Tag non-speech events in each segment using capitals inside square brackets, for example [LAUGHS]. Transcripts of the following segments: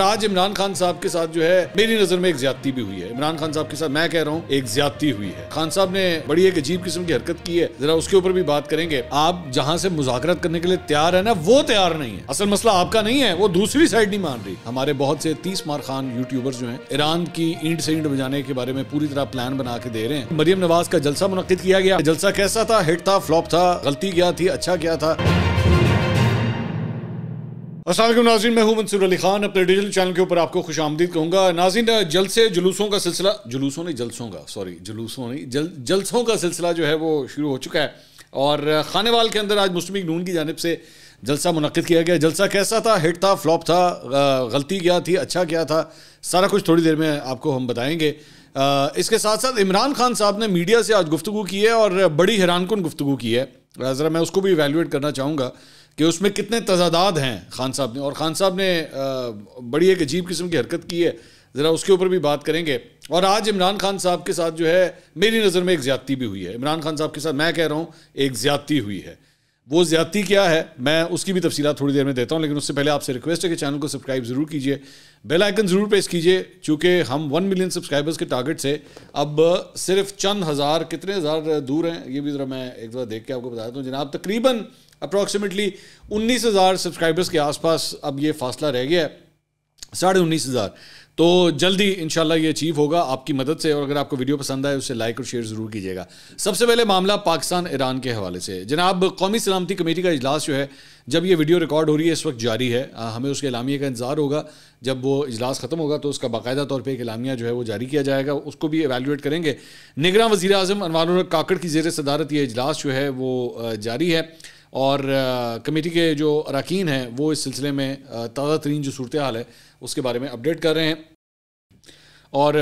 आज इमरान खान साहब के साथ जो है, मेरी नज़र में एक ज्यादती भी हुई है। इमरान खान साहब के साथ मैं कह रहा हूँ, एक ज्यादती हुई है। खान साहब ने बड़ी एक अजीब किस्म की हरकत की है। जरा उसके ऊपर भी बात करेंगे। आप जहाँ से मुजाकरत करने के लिए तैयार है ना, वो तैयार नहीं है। असल मसला आपका नहीं है, वो दूसरी साइड नहीं मान रही। हमारे बहुत से तीस मार खान यूट्यूबर्स जो है, ईरान की ईंट से ईंट बजाने के बारे में पूरी तरह प्लान बना के दे रहे हैं। मरियम नवाज़ का जलसा मुनद किया गया। जलसा कैसा था? हिट था फ्लॉप था, गलती क्या थी? अच्छा क्या था? असल नाजिन, मैं हूँ मंसूर अली खान। अपने डिजिटल चैनल के ऊपर आपको खुश आमदीद कहूँगा। नाजिन, जलसे जुलूसों का सिलसिला, जुलूसों नहीं, जलसों का सॉरी जुलूसों नहीं, जल, जलसों का सिलसिला जो है वो शुरू हो चुका है। और खानेवाल के अंदर आज मुस्लिम नून की जानब से जलसा मुनद किया गया। जलसा कैसा था? हिट था फ्लॉप था गलती क्या थी? अच्छा क्या था? सारा कुछ थोड़ी देर में आपको हम बताएँगे। इसके साथ साथ इमरान खान साहब ने मीडिया से आज गुफ्तु की है और बड़ी हैरान कन गुफ्तु की है। ज़रा मैं उसको भी इवेलुएट करना चाहूँगा। कि उसमें कितने तजादाद हैं, खान साहब ने। और खान साहब ने बड़ी एक अजीब किस्म की हरकत की है। ज़रा उसके ऊपर भी बात करेंगे। और आज इमरान खान साहब के साथ जो है, मेरी नज़र में एक ज़्यादती भी हुई है। इमरान खान साहब के साथ मैं कह रहा हूँ, एक ज़्यादती हुई है। वो ज़्यादती क्या है, मैं उसकी भी तफसीत थोड़ी देर में देता हूँ, लेकिन उससे पहले आपसे रिक्वेस्ट है कि चैनल को सब्सक्राइब ज़रूर कीजिए। बेल आइकन ज़रूर प्रेस कीजिए चूँकि हम वन मिलियन सब्सक्राइबर्स के टारगेट से अब सिर्फ़ चंद हज़ार, कितने हज़ार दूर हैं, ये भी ज़रा मैं एक बार देख के आपको बता देता हूँ। जनाब, तकरीबन अप्रॉक्सीमेटली उन्नीस हज़ार सब्सक्राइबर्स के आसपास अब ये फासला रह गया है। साढ़े उन्नीस हज़ार। तो जल्दी इंशाल्लाह ये अचीव होगा आपकी मदद से, और अगर आपको वीडियो पसंद आए उससे लाइक और शेयर ज़रूर कीजिएगा। सबसे पहले मामला पाकिस्तान ईरान के हवाले से। जनाब, कौमी सलामती कमेटी का इजलास जो है, जब ये वीडियो रिकॉर्ड हो रही है, इस वक्त जारी है। हमें उसके इलामिया का इंतज़ार होगा। जब वो इजलास ख़त्म होगा तो उसका बाकायदा तौर पर एक इलामिया जो है, वो जारी किया जाएगा। उसको भी एवेलुएट करेंगे। निगरान वजी अजम अनवार काकड़ की जेर सदारत ये इजलास जो है, वो जारी है। और कमेटी के जो अरकान हैं, वो इस सिलसिले में ताज़ा तरीन जो सूरत हाल है, उसके बारे में अपडेट कर रहे हैं। और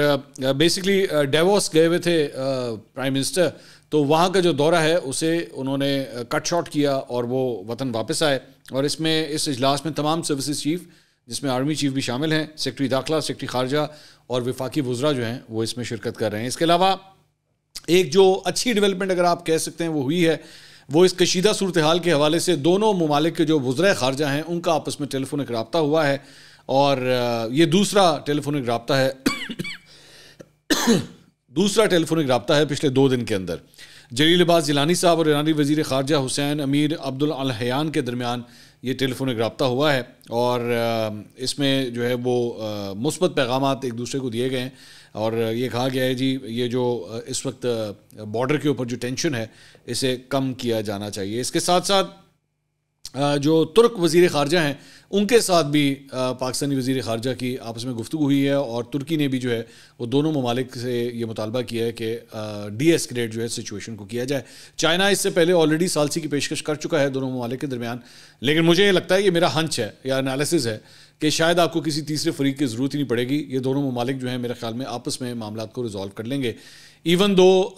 बेसिकली डेवोस गए हुए थे प्राइम मिनिस्टर तो वहाँ का जो दौरा है, उसे उन्होंने कट शॉट किया और वो वतन वापस आए। और इसमें, इस इजलास में तमाम सर्विसेज़ चीफ जिसमें आर्मी चीफ भी शामिल हैं सेक्रेटरी दाखिला सेक्रेटरी खारजा और विफाकी वज्रा जो हैं, वो इसमें शिरकत कर रहे हैं। इसके अलावा, एक जो अच्छी डेवलपमेंट अगर आप कह सकते हैं, वो हुई है वो इस कशीदा सूरत हाल के हवाले से दोनों ममालिक के जो वज्र खारजा हैं, उनका आपस में टेलीफोनिक रबता हुआ है और ये दूसरा टेलीफोनिक रबता है, [COUGHS] दूसरा टेलीफोनिक रबता है पिछले दो दिन के अंदर। जलील अब्बास जिलानी साहब और ईरानी वज़ीर ख़ारजा हुसैन अमीर अब्दुल अलहयान के दरमियान ये टेलीफोनिक रबता हुआ है और इसमें जो है वो मुस्बत पैगाम एक दूसरे को दिए गए हैं। और ये कहा गया है जी, ये जो इस वक्त बॉर्डर के ऊपर जो टेंशन है, इसे कम किया जाना चाहिए। इसके साथ साथ जो तुर्क वज़ी ख़ारजा हैं, उनके साथ भी पाकिस्तानी वज़ी ख़ारजा की आपस में गुफ्तु हुई है और तुर्की ने भी जो है, वो दोनों ममालिक से ये मुतालबा किया है कि डी जो है सिचुएशन को किया जाए। चाइना इससे पहले ऑलरेडी सालसी की पेशकश कर चुका है दोनों ममालिक के दरमियान, लेकिन मुझे ये लगता है ये मेरा हंच है, या एनालिसिस है कि शायद आपको किसी तीसरे फरीक की ज़रूरत ही नहीं पड़ेगी। ये दोनों ममालिक जो हैं, मेरे ख्याल में आपस में मामला को रिजॉल्व कर लेंगे। इवन दो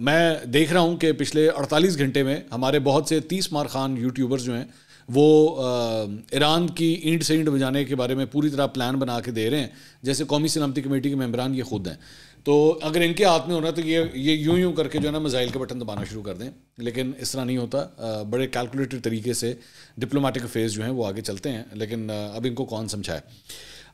मैं देख रहा हूँ कि पिछले अड़तालीस घंटे में हमारे बहुत से तीस मार खान यूट्यूबर्स जो हैं, वो ईरान की ईंट से ईंट बजाने के बारे में पूरी तरह प्लान बना के दे रहे हैं। जैसे कौमी सलामती कमेटी के मेम्बरान ये खुद हैं। तो अगर इनके हाथ में होना तो ये ये यूँ यूँ करके जो है ना मिज़ाइल के बटन दबाना शुरू कर दें। लेकिन इस तरह नहीं होता। बड़े कैलकुलेटेड तरीके से डिप्लोमेटिक फ़ेज़ जो हैं, वो आगे चलते हैं। लेकिन अब इनको कौन समझाए?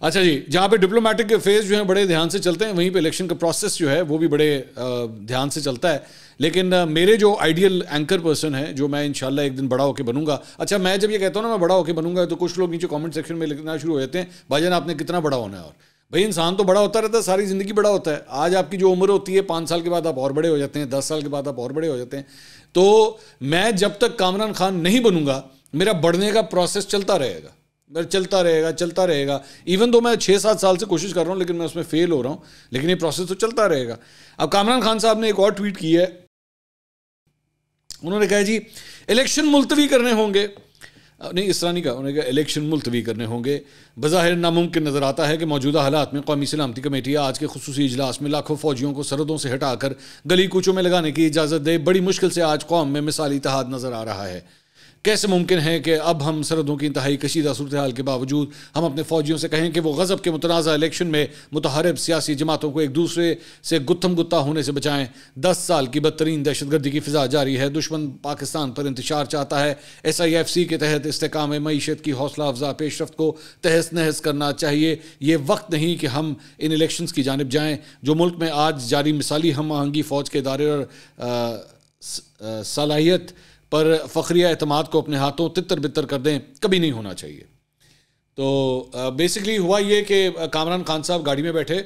अच्छा जी, जहाँ पे डिप्लोमेटिक फ़ेज़ जो है, बड़े ध्यान से चलते हैं, वहीं पे इलेक्शन का प्रोसेस जो है, वो भी बड़े ध्यान से चलता है। लेकिन मेरे जो आइडियल एंकर पर्सन है, जो मैं इंशाल्लाह एक दिन बड़ा होकर बनूँगा। अच्छा मैं जब ये कहता हूँ ना, मैं बड़ा होकर बनूँगा तो कुछ लोग नीचे कमेंट सेक्शन में लिखना शुरू हो जाते हैं, भाईजान, आपने कितना बड़ा होना है और? भाई, इंसान तो बड़ा होता रहता है, सारी ज़िंदगी बड़ा होता है। आज आपकी जो उम्र होती है, पाँच साल के बाद आप और बड़े हो जाते हैं, दस साल के बाद आप और बड़े हो जाते हैं। तो मैं जब तक कामरान खान नहीं बनूँगा, मेरा बढ़ने का प्रोसेस चलता रहेगा। चलता रहेगा चलता रहेगा। इवन दो मैं छः सात साल से कोशिश कर रहा हूँ, लेकिन मैं उसमें फेल हो रहा हूँ, लेकिन ये प्रोसेस तो चलता रहेगा। अब कामरान खान साहब ने एक और ट्वीट की है। उन्होंने कहा, जी इलेक्शन मुलतवी करने होंगे। नहीं, इस तरह नहीं कहा। उन्होंने कहा इलेक्शन मुलतवी करने होंगे। बज़ाहिर नामुमकिन नज़र आता है कि मौजूदा हालात में कौमी सलामती कमेटी आज के खसूस इजलास में लाखों फौजियों को सरहदों से हटाकर गली कूचों में लगाने की इजाज़त दे। बड़ी मुश्किल से आज कौम में मिसाली इतिहाद नज़र आ रहा है। कैसे मुमकिन है कि अब हम सरहदों की इंतहाई कशीदा सूरत हाल के बावजूद हम अपने फौजियों से कहें कि वो गज़ब के मुतनाज़ इलेक्शन में मुतहरब सियासी जमातों को एक दूसरे से गुत्थम गुत्ता होने से बचाएँ। दस साल की बदतरीन दहशत गर्दी की फिजा जारी है। दुश्मन पाकिस्तान पर इंतशार चाहता है। एस आई एफ़ सी के तहत इसकाम मीशत की हौसला अफजा पेशरफ को तहस नहस करना चाहिए। ये वक्त नहीं कि हम इन इलेक्शन की जानब जाएँ। जो मुल्क में आज जारी मिसाली हम आहंगी फ़ौज के इदारे और सलाहियत पर फ़्रिया अतमाद को अपने हाथों तितर बितर कर दें, कभी नहीं होना चाहिए। तो बेसिकली हुआ ये कि कामरान खान साहब गाड़ी में बैठे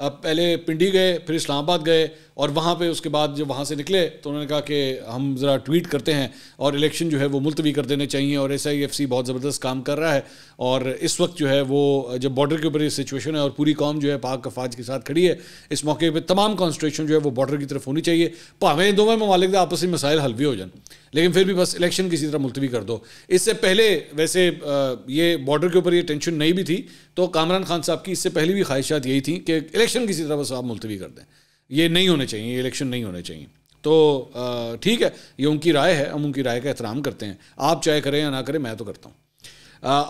पहले पिंडी गए, फिर इस्लामाबाद गए और वहाँ पे उसके बाद जब वहाँ से निकले तो उन्होंने कहा कि हम ज़रा ट्वीट करते हैं और इलेक्शन जो है वो मुलतवी कर देने चाहिए और एस आई एफ़ सी बहुत ज़बरदस्त काम कर रहा है और इस वक्त जो है वो जब बॉर्डर के ऊपर ये सिचुएशन है और पूरी कौम जो है पाक अफवाज के साथ खड़ी है, इस मौके पर तमाम कॉन्स्ट्रेशन जो है वो बॉर्डर की तरफ़ होनी चाहिए। भावें दोवें ममालिक आपस मसाइल हल भी हो जाए, लेकिन फिर भी बस इलेक्शन किसी तरह मुलतवी कर दो। इससे पहले वैसे ये बॉर्डर के ऊपर ये टेंशन नहीं भी थी तो कामरान खान साहब की इससे पहले भी ख्वाहिशात यही थी कि इलेक्शन किसी तरह बस आप मुलतवी कर दें। ये नहीं होने चाहिए, ये इलेक्शन नहीं होने चाहिए। तो ठीक है, ये उनकी राय है, हम उनकी राय का एहतराम करते हैं। आप चाहे करें या ना करें, मैं तो करता हूँ।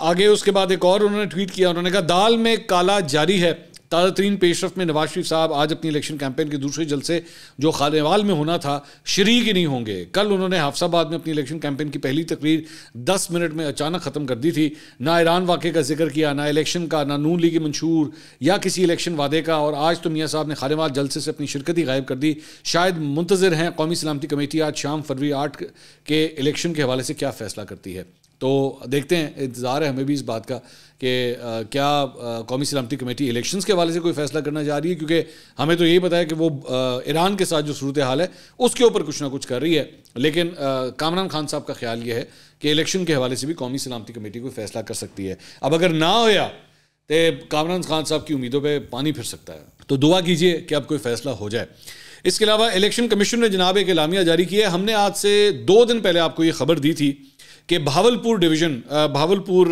आगे उसके बाद एक और उन्होंने ट्वीट किया, उन्होंने कहा, दाल में काला जारी है। ताज़ा तरीन पेशरफ में नवाज़ शरीफ साहब आज अपनी इलेक्शन कैंपेन के दूसरे जलसे जो खानेवाल में होना था, शरीक ही नहीं होंगे। कल उन्होंने हाफसाबाद में अपनी इलेक्शन कैंपेन की पहली तकरीर दस मिनट में अचानक ख़त्म कर दी थी। ना ईरान वाक़े का ज़िक्र किया, ना इलेक्शन का, ना नून लीग मंशूर या किसी इलेक्शन वादे का। और आज तो मियाँ साहब ने खानेवाल जलसे से अपनी शिरकत ही गायब कर दी। शायद मुंतजर हैं कौमी सलामती कमेटी आज शाम फरवरी आठ के इलेक्शन के हवाले से क्या फ़ैसला करती है। तो देखते हैं इंतज़ार है हमें भी इस बात का कि क्या कौमी सलामती कमेटी इलेक्शंस के हवाले से कोई फैसला करना चाह रही है? क्योंकि हमें तो यही पता है कि वो ईरान के साथ जो सूरत हाल है, उसके ऊपर कुछ ना कुछ कर रही है। लेकिन कामरान खान साहब का ख्याल ये है कि इलेक्शन के हवाले से भी कौमी सलामती कमेटी कोई फैसला कर सकती है। अब अगर ना होया तो कामरान खान साहब की उम्मीदों पर पानी फिर सकता है। तो दुआ कीजिए कि अब कोई फैसला हो जाए। इसके अलावा इलेक्शन कमीशन ने जनाब एक इलामिया जारी किया है। हमने आज से दो दिन पहले आपको ये खबर दी थी कि भावलपुर डिवीज़न भावलपुर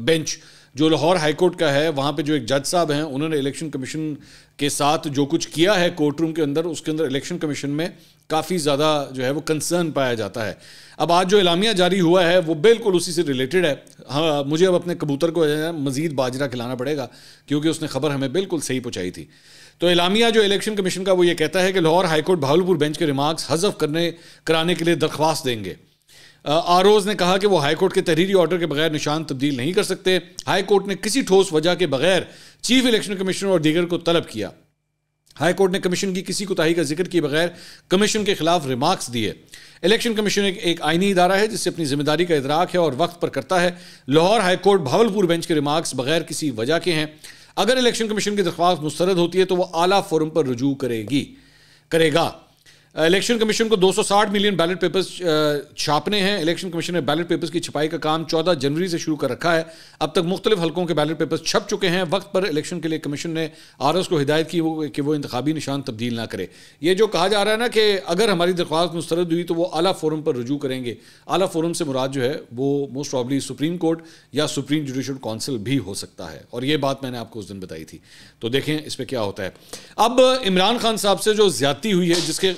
बेंच, जो लाहौर हाई कोर्ट का है, वहाँ पे जो एक जज साहब हैं, उन्होंने इलेक्शन कमीशन के साथ जो कुछ किया है कोर्ट रूम के अंदर, उसके अंदर इलेक्शन कमीशन में काफ़ी ज़्यादा जो है वो कंसर्न पाया जाता है। अब आज जो इलामिया जारी हुआ है, वो बिल्कुल उसी से रिलेटेड है। हाँ मुझे अब अपने कबूतर को मज़ीद बाजरा खिलाना पड़ेगा, क्योंकि उसने खबर हमें बिल्कुल सही पहुँचाई थी। तो इलामिया जो इलेक्शन कमीशन का, वो ये कहता है कि Lahore high court Bahawalpur bench के रिमार्क्स हजफ करने, कराने के लिए दरख्वास्त देंगे। आरोज ने कहा कि वो हाईकोर्ट के तहरीरी ऑर्डर के बगैर निशान तब्दील नहीं कर सकते। हाईकोर्ट ने किसी ठोस वजह के बगैर चीफ इलेक्शन कमिश्नर और दीगर को तलब किया। हाईकोर्ट ने कमीशन की किसी कोताही का ज़िक्र किए बगैर कमीशन के खिलाफ रिमार्क्स दिए। इलेक्शन कमीशन एक, एक आइनी इदारा है जिससे अपनी ज़िम्मेदारी का इतराक है और वक्त पर करता है। Lahore high court Bahawalpur bench के रिमार्क्स बगैर किसी वजह के हैं। अगर इलेक्शन कमीशन की दरख्वास्त मुस्तरद होती है तो वह आला फोरम पर रजू करेगी करेगा। इलेक्शन कमीशन को 260 मिलियन बैलेट पेपर्स छापने हैं। इलेक्शन कमीशन ने बैलेट पेपर्स की छपाई का काम 14 जनवरी से शुरू कर रखा है। अब तक मुख्तलिफ़ हलकों के बैलेट पेपर्स छप चुके हैं। वक्त पर इलेक्शन के लिए कमीशन ने आर एस को हिदायत की वो कि वो इंतबी निशान तब्दील ना करे। ये जो कहा जा रहा है ना कि अगर हमारी दरख्वास्त मुस्तरद हुई तो वो अला फोरम पर रजू करेंगे। अला फोरम से मुराद जो है, वो मोस्ट प्रॉब्ली सुप्रीम कोर्ट या सुप्रीम जुडिशल काउंसिल भी हो सकता है। और ये बात मैंने आपको उस दिन बताई थी। तो देखें इस पर क्या होता है। अब इमरान खान साहब से जो ज्यादती हुई है, जिसके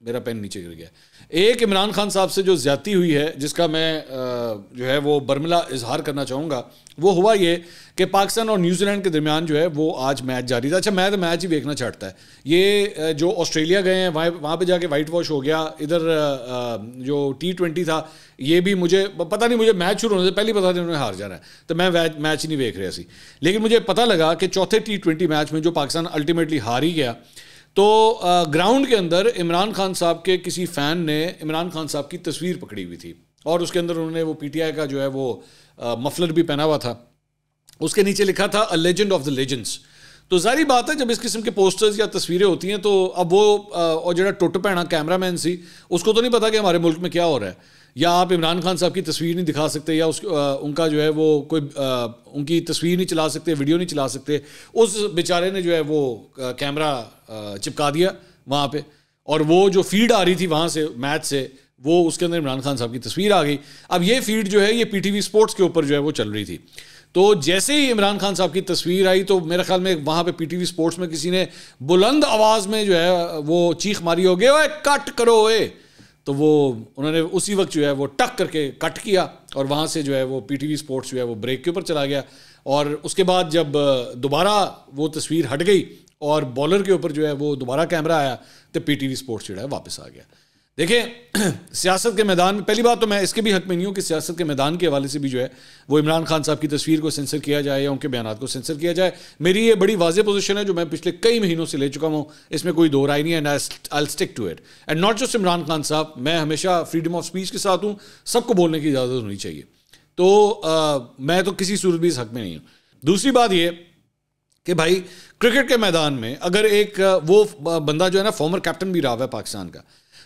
मेरा पेन नीचे गिर गया। एक इमरान खान साहब से जो ज़्यादा हुई है, जिसका मैं जो है वो बर्मिला इजहार करना चाहूँगा, वो हुआ ये कि पाकिस्तान और न्यूजीलैंड के दरमियान जो है वो आज मैच जारी था। अच्छा मैं तो मैच ही देखना चाहता है। ये जो ऑस्ट्रेलिया गए हैं, वहाँ वहाँ पे जाके वाइट वॉश हो गया। इधर जो टी ट्वेंटी था, ये भी मुझे पता नहीं मुझे मैच शुरू होने से पहले पता नहीं उन्होंने हार जाना है। तो मैं मैच ही नहीं देख रहा सी लेकिन मुझे पता लगा कि चौथे टी ट्वेंटी मैच में जो पाकिस्तान अल्टीमेटली हार ही गया तो ग्राउंड के अंदर इमरान खान साहब के किसी फ़ैन ने इमरान खान साहब की तस्वीर पकड़ी हुई थी। और उसके अंदर उन्होंने वो पीटीआई का जो है वो मफलर भी पहना हुआ था। उसके नीचे लिखा था a legend of the legends तो जारी बात है, जब इस किस्म के पोस्टर्स या तस्वीरें होती हैं तो अब वो और जो टुट पैना कैमरा मैन सी, उसको तो नहीं पता कि हमारे मुल्क में क्या हो रहा है। या आप इमरान खान साहब की तस्वीर नहीं दिखा सकते या उस आ, उनका जो है वो कोई आ, उनकी तस्वीर नहीं चला सकते वीडियो नहीं चला सकते उस बेचारे ने जो है वो कैमरा चिपका दिया वहाँ पे। और वो जो फ़ीड आ रही थी वहाँ से मैच से वो उसके अंदर इमरान खान साहब की तस्वीर आ गई। अब ये फ़ीड जो है ये पीटीवी स्पोर्ट्स के ऊपर जो है वो चल रही थी। तो जैसे ही इमरान खान साहब की तस्वीर आई तो मेरे ख्याल में वहाँ पे पीटीवी स्पोर्ट्स में किसी ने बुलंद आवाज़ में जो है वो चीख मारी हो गया कट करो ए तो वो, उन्होंने उसी वक्त जो है वो टक करके कट किया और वहाँ से जो है वो पीटीवी स्पोर्ट्स जो है वो ब्रेक के ऊपर चला गया। और उसके बाद जब दोबारा वो तस्वीर हट गई और बॉलर के ऊपर जो है वो दोबारा कैमरा आया तो पीटीवी स्पोर्ट्स जो है वापस आ गया। देखिए [CLEARS THROAT] सियासत के मैदान में पहली बात तो मैं इसके भी हक में नहीं हूँ कि सियासत के मैदान के हवाले से भी जो है वो इमरान खान साहब की तस्वीर को सेंसर किया जाए या उनके बयान को सेंसर किया जाए। मेरी ये बड़ी वाजे पोजीशन है जो मैं पिछले कई महीनों से ले चुका हूँ। इसमें कोई दो राय नहीं है I stick to it and not just Imran Khan साहब मैं हमेशा फ्रीडम ऑफ़ स्पीच के साथ हूँ। सबको बोलने की इजाज़त होनी चाहिए। तो आ, मैं तो किसी सूरत भी इस हक में नहीं हूँ। दूसरी बात ये कि भाई क्रिकेट के मैदान में अगर एक वो बंदा जो है ना फॉर्मर कैप्टन भी रहा है पाकिस्तान का।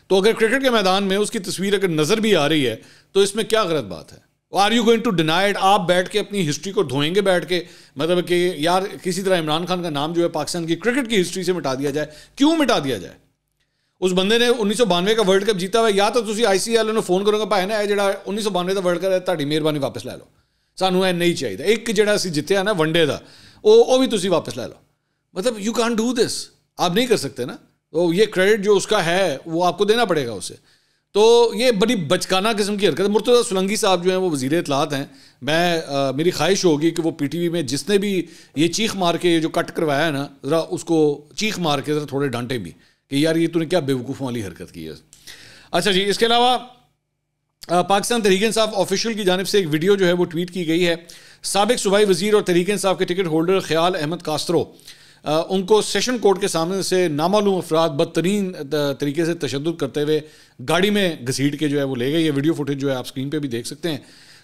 तो अगर क्रिकेट के मैदान में उसकी तस्वीर अगर नज़र भी आ रही है तो इसमें क्या गलत बात है are you going to denied आप बैठ के अपनी हिस्ट्री को धोएंगे बैठ के मतलब कि यार किसी तरह इमरान खान का नाम जो है पाकिस्तान की क्रिकेट की हिस्ट्री से मिटा दिया जाए क्यों मिटा दिया जाए उस बंदे ने उन्नीस सौ बानवे का वर्ल्ड कप जीता हुआ या तो तुम आई सी एल फोन करोगे भाई ना जो उन्नीस सौ बानवे का वर्ल्ड कप है ਤੁਹਾਡੀ ਮਿਹਰਬਾਨੀ ਵਾਪਸ ਲੈ ਲਓ ਸਾਨੂੰ ਇਹ ਨਹੀਂ ਚਾਹੀਦਾ ਇੱਕ ਜਿਹੜਾ ਅਸੀਂ ਜਿੱਤਿਆ ਨਾ ਵਨਡੇ ਦਾ ਉਹ ਉਹ ਵੀ ਤੁਸੀਂ ਵਾਪਸ ਲੈ ਲਓ मतलब यू कान डू दिस आप नहीं कर सकते ना तो ये क्रेडिट जो उसका है वो आपको देना पड़ेगा उसे। तो ये बड़ी बचकाना किस्म की हरकत है। मुर्तज़ा सुलंगी साहब जो हैं वो वज़ीर इतलात हैं। मैं आ, मेरी ख्वाहिश होगी कि वो पी टी वी में जिसने भी ये चीख मार के ये जो कट करवाया है ना ज़रा उसको चीख मार के ज़रा थोड़े डांटे भी कि यार ये तूने क्या बेवकूफ़ों वाली हरकत की है। अच्छा जी इसके अलावा पाकिस्तान तरीके इंसाफ ऑफिशियल की जानब से एक वीडियो जो है वो ट्वीट की गई है। सबक सूबाई वज़ीर और तरीके इंसाफ के टिकट होल्डर ख्याल अहमद कास्त्रो। उनको सेशन कोर्ट के सामने से नामालूम अफराद बदतरीन तरीके से तशद करते हुए गाड़ी में घसीट के जो है वो ले गए ये वीडियो फुटेज जो है आप स्क्रीन पर भी देख सकते हैं।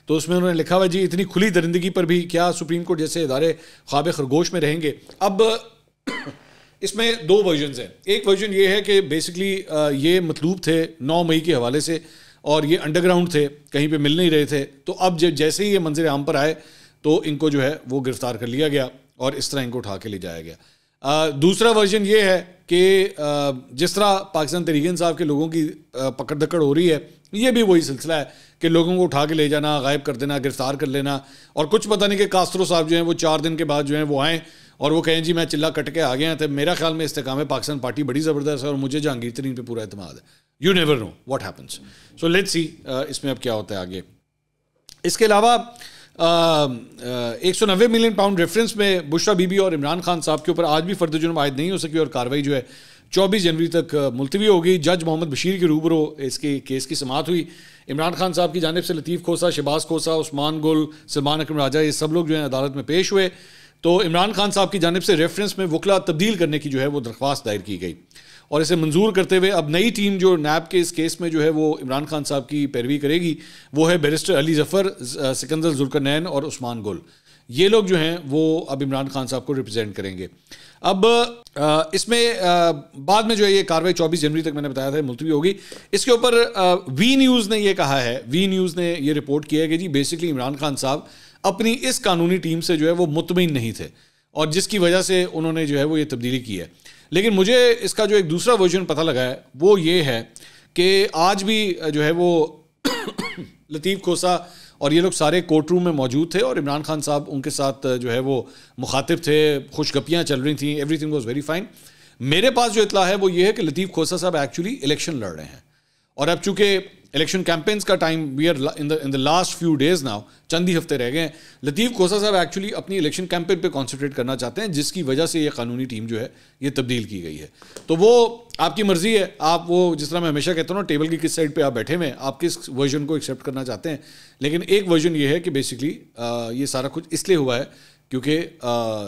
तो उसमें उन्होंने लिखा हुआ जी, इतनी खुली दरिंदगी पर भी क्या सुप्रीम कोर्ट जैसे इदारे ख्वाब खरगोश में रहेंगे? अब [COUGHS] इसमें दो वर्जन हैं। एक वर्जन ये है कि बेसिकली ये मतलूब थे नौ मई के हवाले से और ये अंडरग्राउंड थे, कहीं पे मिल नहीं रहे थे। तो अब जैसे ही ये मंजर आम पर आए तो इनको जो है वो गिरफ़्तार कर लिया गया। और इस तरह इनको उठा के ले जाया गया। आ, दूसरा वर्जन ये है कि जिस तरह पाकिस्तान तरीकन साहब के लोगों की पकड़ दकड़ हो रही है ये भी वही सिलसिला है कि लोगों को उठा के ले जाना गायब कर देना गिरफ़्तार कर लेना और कुछ पता नहीं कि कास्त्रो साहब जो हैं वो चार दिन के बाद जो हैं वो आएँ और वो कहें जी मैं चिल्ला कट के आ गया तो मेरा ख्याल में इस्तेकाम पाकिस्तान पार्टी बड़ी ज़बरदस्त है और मुझे जहांगीर तरीन पर पूरा अतमाद है you never know what happens so let's see इसमें अब क्या होता है आगे। इसके अलावा एक सौ नब्बे मिलियन पाउंड रेफरेंस में बुशरा बीबी और इमरान खान साहब के ऊपर आज भी फर्द जुर्म आयद नहीं हो सकी और कार्रवाई जो है चौबीस जनवरी तक मुलतवी होगी जज मोहम्मद बशीर के रूबरो इसके केस की समात हुई। इमरान खान साहब की जानब से लतीफ़ खोसा शबाज खोसा, उस्मान गुल, सलमान अकरम राजा, ये सब लोग जो है अदालत में पेश हुए। तो इमरान खान साहब की जानब से रेफरेंस में वकला तब्दील करने की जो है वो दरख्वास्त दायर की गई। और इसे मंजूर करते हुए अब नई टीम जो नैब के इस केस में जो है वो इमरान खान साहब की पैरवी करेगी, वो है बैरिस्टर अली जफ़र सिकंदर जुल्कनैन और उस्मान गुल। ये लोग जो हैं, वो अब इमरान खान साहब को रिप्रेजेंट करेंगे। अब इसमें बाद में जो है ये कार्रवाई चौबीस जनवरी तक मैंने बताया था मुलतवी होगी। इसके ऊपर वी न्यूज़ ने ये कहा है वी न्यूज़ ने ये रिपोर्ट किया है कि जी बेसिकली इमरान खान साहब अपनी इस कानूनी टीम से जो है वो मुतमिन नहीं थे। और जिसकी वजह से उन्होंने जो है वो ये तब्दीली की है। लेकिन मुझे इसका जो एक दूसरा वर्जन पता लगा है, वो ये है कि आज भी जो है वो [COUGHS] लतीफ़ खोसा और ये लोग सारे कोर्ट रूम में मौजूद थे और इमरान खान साहब उनके साथ जो है वो मुखातिब थे, खुशगपियाँ चल रही थी everything was very fine मेरे पास जो इतला है वो ये है कि लतीफ़ खोसा साहब एक्चुअली इलेक्शन लड़ रहे हैं। और अब चूँकि इलेक्शन कैंपेन्स का time we are in the in the last few days now चंद ही हफ़्ते रह गए हैं। लतीफ़ खोसा साहब एक्चुअली अपनी इलेक्शन कैंपेन पे कॉन्सेंट्रेट करना चाहते हैं, जिसकी वजह से ये कानूनी टीम जो है, ये तब्दील की गई है। तो वो आपकी मर्ज़ी है, आप वो जिस तरह मैं हमेशा कहता हूँ टेबल की किस साइड पर आप बैठे हुए हैं, आप किस वर्जन को एक्सेप्ट करना चाहते हैं। लेकिन एक वर्जन ये है कि बेसिकली ये सारा कुछ इसलिए हुआ है, क्योंकि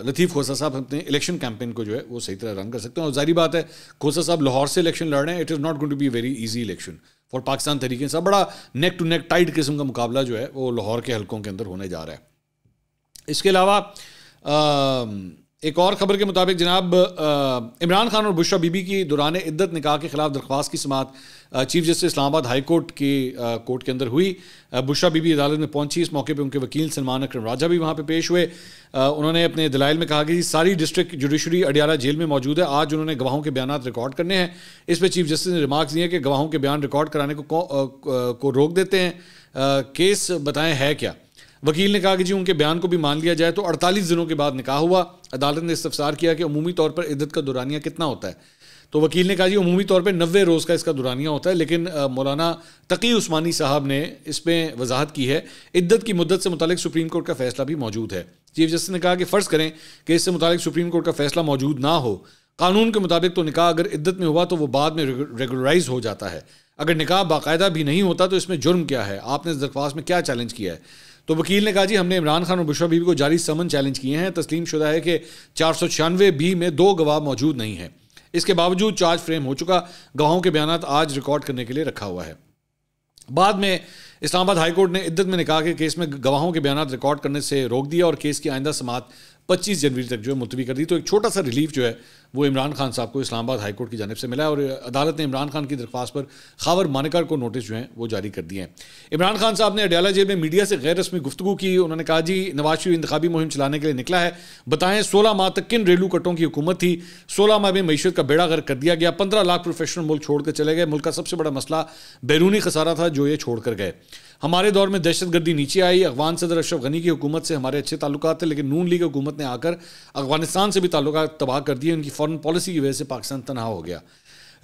लतीफ़ खोसा साहब अपने इलेक्शन कैंपेन को जो है, वो सही तरह रन कर सकते हैं। और जारी बात है खोसा साहब लाहौर से इलेक्शन लड़ रहे हैं it is not going to be very easy election for Pakistan तरीके से बड़ा नेक टू नेक टाइट किस्म का मुकाबला जो है, वो लाहौर के हलकों के अंदर होने जा रहा है। इसके अलावा एक और खबर के मुताबिक जनाब इमरान खान और बुशरा बीबी की दौरान इद्दत निकाह के खिलाफ दरख्वास्त की समात chief justice Islamabad high court की कोर्ट के अंदर हुई। बुशरा बीबी अदालत में पहुँची। इस मौके पर उनके वकील सलमान अक्रम राजा भी वहाँ पर पेश हुए। उन्होंने अपने दलाइल में कहा कि सारी डिस्ट्रिक्ट जुडिशरी अडियाला जेल में मौजूद है। आज उन्होंने गवाहों के बयान रिकॉर्ड करने हैं। इस पर चीफ जस्टिस ने रिमार्क दिए कि गवाहों के बयान रिकॉर्ड कराने को, को रोक देते हैं। केस बताएँ है क्या? वकील ने कहा कि जी उनके बयान को भी मान लिया जाए तो 48 दिनों के बाद निकाह हुआ। अदालत ने इस्तफसार किया कि अमूमी तौर पर इद्दत का दुरानिया कितना होता है। तो वकील ने कहा जी, अमूमी तौर पर नबे रोज़ का इसका दुरानिया होता है, लेकिन मौलाना तकी उस्मानी साहब ने इसमें वजाहत की है। इद्दत की मुद्दत से मुतल सुप्रीम कोर्ट का फैसला भी मौजूद है। चीफ जस्टिस ने कहा कि फ़र्ज़ करें कि इससे मुतल सुप्रीम कोर्ट का फैसला मौजूद ना हो। कानून के मुताबिक तो निकाह अगर इद्दत में हुआ तो वो बाद में रेगुलराइज हो जाता है। अगर निकाह बाकायदा भी नहीं होता तो इसमें जुर्म क्या है? आपने इस दरख्वास्त में क्या चैलेंज किया है? तो वकील ने कहा, जी, हमने इमरान खान और बुशरा बीबी को जारी समन चैलेंज किए हैं। तस्लीम शुदा है कि चार सौ छियानवे बी में दो गवाह मौजूद नहीं है। इसके बावजूद चार्ज फ्रेम हो चुका। गवाहों के बयान आज रिकॉर्ड करने के लिए रखा हुआ है। बाद में इस्लामाबाद हाईकोर्ट ने इद्दत में निकाह के केस में गवाहों के बयान रिकॉर्ड करने से रोक दिया और केस की आइंदा समात पच्चीस जनवरी तक जो है मुलतवी कर दी। तो एक छोटा सा रिलीफ जो है, वो इमरान खान साहब को इस्लामाबाद हाई कोर्ट की जानब से मिला है और अदालत ने इमरान खान की दरख्वास्त पर खावर मानिकर को नोटिस जो है, वो जारी कर दिए हैं। इमरान खान साहब ने अडयाला जेल में मीडिया से गैर रस्मी गुफ्तु की। उन्होंने कहा, जी, नवाज़ शरीफ इंतबी मुहिम चलाने के लिए निकला है। बताएँ, सोलह माह तक किन रेलू कटों की हुकूमत थी? सोलह माह में मीशत का बेड़ा गर्क कर दिया गया। पंद्रह लाख प्रोफेशनल मुल्क छोड़कर चले गए। मुल्क का सबसे बड़ा मसला बैरूनी खसारा था, जो ये छोड़कर गए। हमारे दौर में दहशत गर्दी नीचे आई, अफगान सदर अशरफ गनी की हुकूमत से हमारे अच्छे ताल्लुक थे, लेकिन नून लीग हुकूमत ने आकर अफ़गानिस्तान से भी ताल्लुक तबाह कर दिए, उनकी फॉरन पॉलिसी की वजह से पाकिस्तान तनाव हो गया।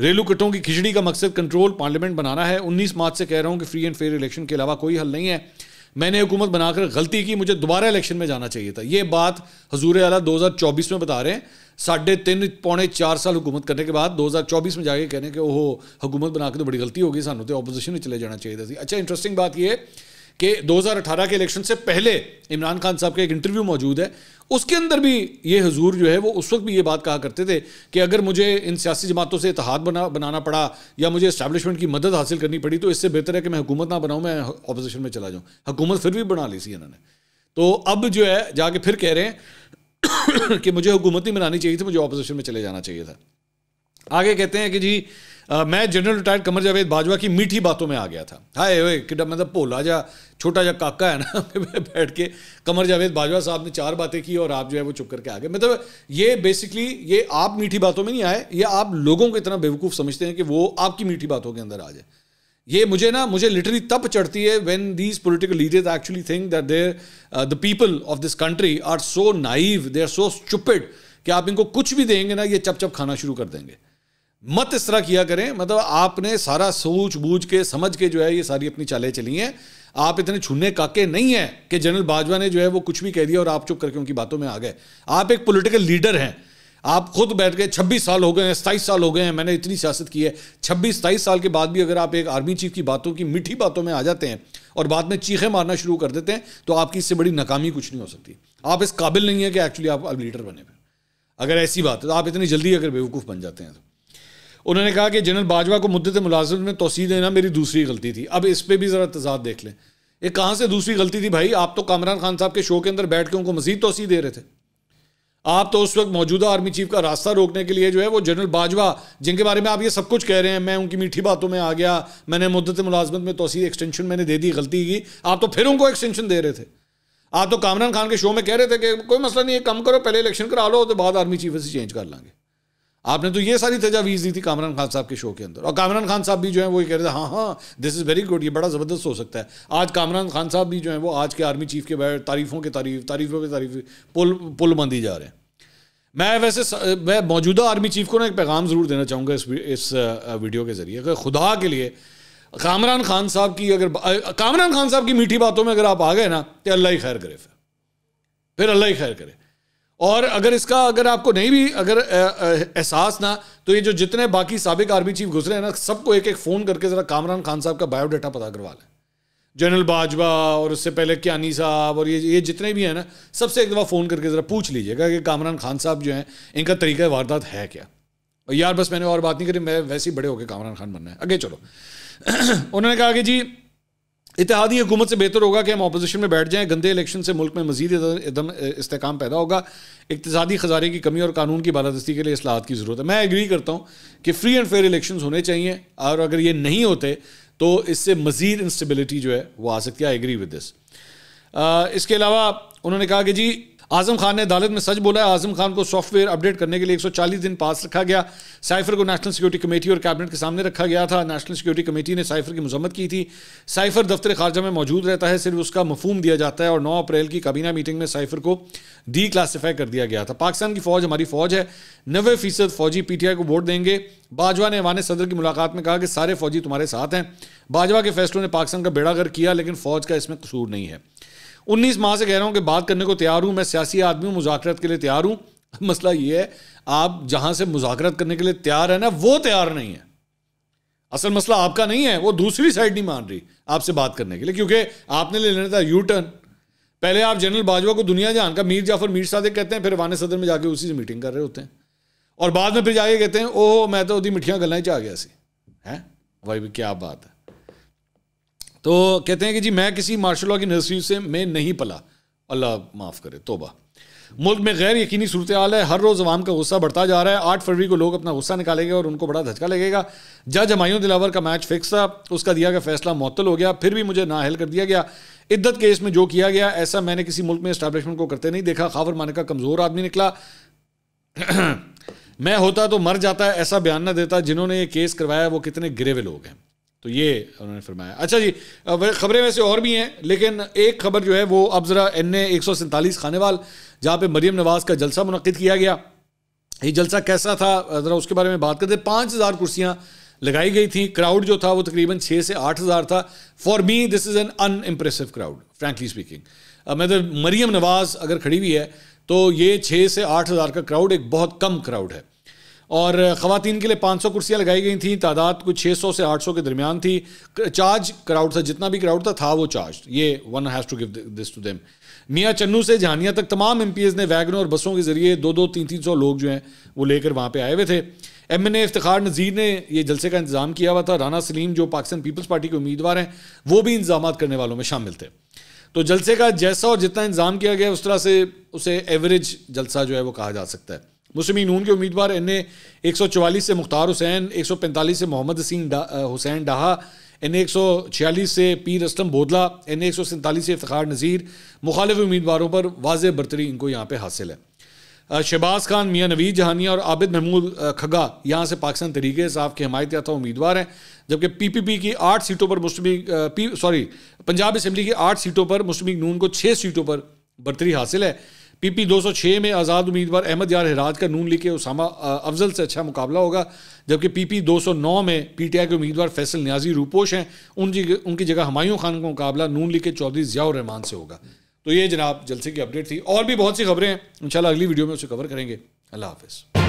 रेलू कटों की खिचड़ी का मकसद कंट्रोल पार्लियामेंट बनाना है। उन्नीस मार्च से कह रहा हूँ कि फ्री एंड फेयर इलेक्शन के अलावा कोई हल नहीं है। मैंने हुकूमत बनाकर गलती की, मुझे दोबारा इलेक्शन में जाना चाहिए था। ये बात हजूर अला 2024 में बता रहे हैं। साढ़े तीन, पौने चार साल हुकूमत करने के बाद 2024 में जाके कहने के ओहो, हुकूमत बनाकर तो बड़ी गलती होगी, सानू तो अपोजिशन में चले जाना चाहिए था। अच्छा इंटरेस्टिंग बात ये कि 2018 के इलेक्शन से पहले इमरान खान साहब का एक इंटरव्यू मौजूद है। उसके अंदर भी ये हजूर जो है, वो उस वक्त भी ये बात कहा करते थे कि अगर मुझे इन सियासी जमातों से इतिहाद बना, बनाना पड़ा या मुझे इस्टेब्लिशमेंट की मदद हासिल करनी पड़ी तो इससे बेहतर है कि मैं हुकूमत ना बनाऊँ, मैं अपोजिशन में चला जाऊँ। हुकूमत फिर भी बना ली थी इन्होंने। तो अब जो है, जाके फिर कह रहे हैं [COUGHS] कि मुझे हुकूमत ही बनानी चाहिए थी, मुझे अपोजिशन में चले जाना चाहिए था। आगे कहते हैं कि जी आ, मैं जनरल रिटायर्ड कमर जावेद बाजवा की मीठी बातों में आ गया था। हाय ओए कि मतलब भोला जा छोटा जा काका है ना [LAUGHS] बैठ के कमर जावेद बाजवा साहब ने चार बातें की और आप जो है वो चुप करके आ गए। मतलब ये बेसिकली ये आप मीठी बातों में नहीं आए ये आप लोगों को इतना बेवकूफ़ समझते हैं कि वो आपकी मीठी बातों के अंदर आ जाए। ये मुझे ना मुझे लिटरली तब चढ़ती है when these political leaders actually think that there the people of this country are so naive they are so stupid कि आप इनको कुछ भी देंगे ना ये चप चप खाना शुरू कर देंगे। मत इस तरह किया करें। मतलब आपने सारा सोच बूझ के, समझ के जो है ये सारी अपनी चालें चली हैं। आप इतने छूने काके नहीं हैं कि जनरल बाजवा ने जो है वो कुछ भी कह दिया और आप चुप करके उनकी बातों में आ गए। आप एक पॉलिटिकल लीडर हैं। आप खुद बैठ गए, छब्बीस साल हो गए हैं, सताईस साल हो गए हैं, मैंने इतनी सियासत की है। छब्बीस, सताईस साल के बाद भी अगर आप एक आर्मी चीफ की बातों की, मीठी बातों में आ जाते हैं और बाद में चीखें मारना शुरू कर देते हैं तो आपकी इससे बड़ी नाकामी कुछ नहीं हो सकती। आप इस काबिल नहीं है कि एक्चुअली आप लीडर बने अगर ऐसी बात है तो आप इतनी जल्दी अगर बेवकूफ़ बन जाते हैं तो। उन्होंने कहा कि जनरल बाजवा को मुद्दत मुलाजमत में तोसी देना मेरी दूसरी गलती थी। अब इस पर भी ज़रा तजाद देख लें। ये कहाँ से दूसरी गलती थी भाई? आप तो कामरान खान साहब के शो के अंदर बैठ के उनको मजीद तोसी दे रहे थे। आप तो उस वक्त मौजूदा आर्मी चीफ का रास्ता रोकने के लिए जो है वो जनरल बाजवा, जिनके बारे में आप ये सब कुछ कह रहे हैं, मैं उनकी मीठी बातों में आ गया, मैंने मुद्दत मुलाजमत में तोसी एक्सटेंशन मैंने दे दी, गलती की। आप तो फिर उनको एक्सटेंशन दे रहे थे। आप तो कामरान खान के शो में कह रहे थे कि कोई मसला नहीं है, कम करो, पहले इलेक्शन करा लो तो बाद आर्मी चीफ से चेंज कर लाएँगे आपने तो ये सारी तजावीज़ दी थी कामरान खान साहब के शो के अंदर। और कामरान खान साहब भी जो है वो ये कह रहे थे हाँ हाँ दिस इज़ वेरी गुड ये बड़ा ज़बरदस्त हो सकता है। आज कामरान खान साहब भी जो है वो आज के आर्मी चीफ के बैठ तारीफ़ों के तारीफ़, तारीफ़ों के तारीफ़, पुल पुल बंदी जा रहे हैं। मैं वैसे मैं मौजूदा आर्मी चीफ को ना एक पैगाम ज़रूर देना चाहूँगा इस इस वीडियो के ज़रिए अगर खुदा के लिए कामरान खान साहब की अगर कामरान खान साहब की मीठी बातों में अगर आप आ गए ना तो अल्लाह ही खैर करे फिर। फिर अल्लाह ही खैर करे। और अगर इसका, अगर आपको नहीं भी, अगर एहसास ना तो ये जो जितने बाकी सबक आर्मी चीफ गुजरे हैं ना, सबको एक एक फ़ोन करके ज़रा कामरान खान साहब का बायोडाटा पता करवा लें। जनरल बाजवा और उससे पहले क्यानी साहब और ये ये जितने भी हैं ना, सबसे एक दफ़ा फ़ोन करके ज़रा पूछ लीजिएगा कि कामरान खान साहब जो हैं, इनका तरीका वारदात है क्या? और यार बस मैंने और बात नहीं करी, मैं वैसे ही बड़े होकर कामरान खान बनना है। आगे चलो। [CLEARS THROAT] उन्होंने कहा कि जी इतिहादी हुकूमत से बेहतर होगा कि हम अपोजिशन में बैठ जाएँ, गंदे इलेक्शन से मुल्क में मजीद एकदम इसकाम पैदा होगा। इकतदी खजारे की कमी और कानून की बालादस्ती के लिए असलाहत की ज़रूरत है। मैं एग्री करता हूँ कि फ्री एंड फेयर इलेक्शन होने चाहिए और अगर ये नहीं होते तो इससे मजीद इंस्टेबिलिटी जो है, वो आ सकती है। आई एग्री विद दिस इसके अलावा उन्होंने कहा कि जी आज़म खान ने अदालत में सच बोला है। आज़म खान को सॉफ्टवेयर अपडेट करने के लिए 140 दिन पास रखा गया। साइफर को नेशनल सिक्योरिटी कमेटी और कैबिनेट के सामने रखा गया था। नेशनल सिक्योरिटी कमेटी ने साइफर की मजम्मत की थी। साइफर दफ्तर खारजा में मौजूद रहता है। सिर्फ़ उसका मफहूम दिया जाता है और नौ अप्रैल की काबीना मीटिंग में साइफर को डी क्लासीफाई कर दिया गया था। पाकिस्तान की फौज हमारी फौज है। नबे फ़ीसद फौजी पीटीआई को वोट देंगे। बाजवा ने अवान सदर की मुलाकात में कहा कि सारे फौजी तुम्हारे साथ हैं। बाजवा के फैसलों ने पाकिस्तान का बेड़ा कर किया, लेकिन फौज का इसमें कसूर नहीं है। उन्नीस माह से कह रहा हूँ कि बात करने को तैयार हूँ, मैं सियासी आदमी हूँ, मुजाकरत के लिए तैयार हूँ। [LAUGHS] मसला ये है, आप जहाँ से मुजाकरत करने के लिए तैयार है ना, वो तैयार नहीं है। असल मसला आपका नहीं है, वो दूसरी साइड नहीं मान रही आपसे बात करने के लिए, क्योंकि आपने ले लेना था यू टर्न पहले आप जनरल बाजवा को दुनिया जहान का मीर जाफ़र मीर सादे कहते हैं, फिर वान सदर में जाके उसी से मीटिंग कर रहे होते हैं। और बाद में फिर जाके कहते हैं, ओह, मैं तो मिठियाँ गल्ला ही आ गया सी। है? भाई, क्या बात है? तो कहते हैं कि जी, मैं किसी मार्शल लॉ की नर्सरी से मैं नहीं पला। अल्लाह माफ़ करे, तोबा। मुल्क में गैर यकीनी सूरत हाल है, हर रोज़ अवाम का गुस्सा बढ़ता जा रहा है। आठ फरवरी को लोग अपना गुस्सा निकालेंगे और उनको बड़ा धचका लगेगा। जज हमायूं दिलावर का मैच फिक्स था, उसका दिया गया फैसला मअतल हो गया, फिर भी मुझे नाहल कर दिया गया। इद्दत केस में जो किया गया, ऐसा मैंने किसी मुल्क में इस्टेब्लिशमेंट को करते नहीं देखा। खाफर माने का कमज़ोर आदमी निकला। [CLEARS THROAT] मैं होता तो मर जाता, ऐसा बयान ना देता जिन्होंने ये केस करवाया, वो कितने गिरे हुए लोग हैं। तो ये उन्होंने फरमाया। अच्छा जी खबरें वैसे और भी हैं, लेकिन एक खबर जो है वो अब ज़रा एन ए एक सौ सैंतालीस खानेवाल, जहाँ पे मरीम नवाज़ का जलसा मुनद किया गया। ये जलसा कैसा था, ज़रा उसके बारे में बात करते पाँच हज़ार कुर्सियाँ लगाई गई थी, क्राउड जो था वो तकरीबन छः से आठ हज़ार था। For me this is an unimpressive crowd frankly speaking मैं तो मरीम नवाज़ अगर खड़ी हुई है तो ये छः से आठ हज़ार का क्राउड एक बहुत कम क्राउड है। और ख़वान के लिए 500 कुर्सियाँ लगाई गई थी, तादाद कुछ 600 से 800 के दरमियान थी। चार्ज क्राउड था, जितना भी क्राउड था था वो चार्ज। ये one has to give this to them Mian Channu से जहानिया तक तमाम एमपीएस ने वैगनों और बसों के ज़रिए दो दो, तीन तीन सौ लोग जो हैं, वो लेकर वहाँ पर आए हुए थे। एम एन ए इफ्तार नज़ीर ने ये जलसे का इंतज़ाम किया हुआ था। राना सलीम, जो पाकिस्तान पीपल्स पार्टी के उम्मीदवार हैं, वो भी इंतज़ाम करने वालों में शामिल थे। तो जलसे का जैसा और जितना इंतज़ाम किया गया, उस तरह से उसे एवरेज जलसा जो है वो कहा जा सकता है। मुस्लिम नून के उम्मीदवार एन ए एक सौ चवालीस से मुख्तार हुसैन, एक सौ पैंतालीस से मोहम्मद हसीन हुसैन डाहा, एन एक सौ छियालीस से पीर असलम बोदला, एन एक सौ सैंतालीस से इफ्तार नज़ीर, मुखालिफ उम्मीदवारों पर वाज बरतरी इनको यहाँ पर हासिल है। शहबाज खान, मियाँ नवीद जहानिया और आबिद महमूद खगा यहाँ से पाकिस्तान तरीके साफ़ के हमायत याफ्ता उम्मीदवार हैं, जबकि पी पी पी की आठ सीटों पर मुस्लिम पी, सॉरी, पंजाब असम्बली की आठ सीटों पर मुस्लिम नून को छः सीटों पर बरतरी हासिल है। पीपी 206 में आज़ाद उम्मीदवार अहमद यार हिराज का नून लिखे उसामा अफजल से अच्छा मुकाबला होगा, जबकि पीपी 209 में पीटीआई के उम्मीदवार फैसल न्याजी रूपोश हैं। उनकी उनकी जगह हमायूं खान का मुकाबला नून लिखे चौधरी रहमान से होगा। तो ये जनाब जलसे की अपडेट थी। और भी बहुत सी खबरें हैं। अगली वीडियो में उसे कवर करेंगे। अल्लाह हाफिज़।